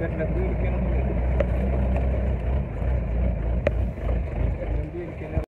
كان مدلول كان مدلول